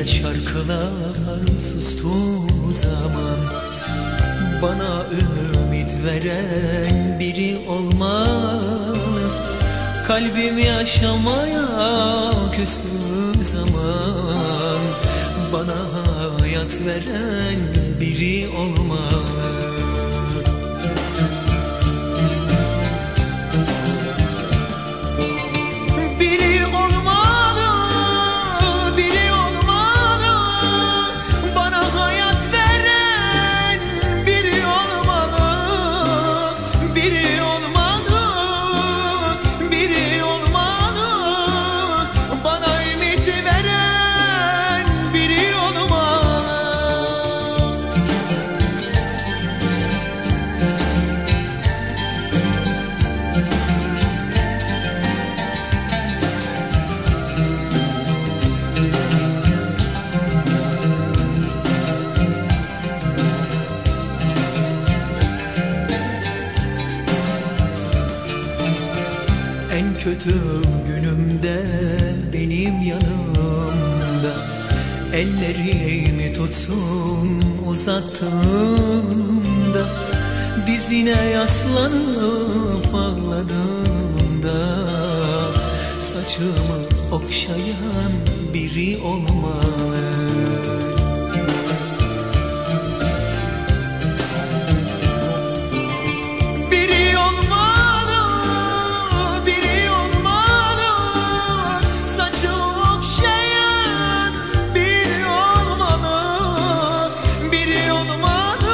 Dilimde şarkılar sustuğu zaman Bana ümit veren biri olmalı Kalbim yaşamaya küstüğü zaman Bana hayat veren biri olmalı kötü günümde benim yanımda. Ellerimi tutsun uzattığımda Dizine yaslanıp ağladığımda. Saçımı okşayan biri olmalı biri olmalı